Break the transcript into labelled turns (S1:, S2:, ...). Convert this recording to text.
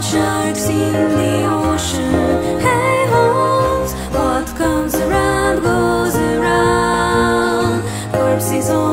S1: Sharks in the ocean. Hey What comes around goes around. On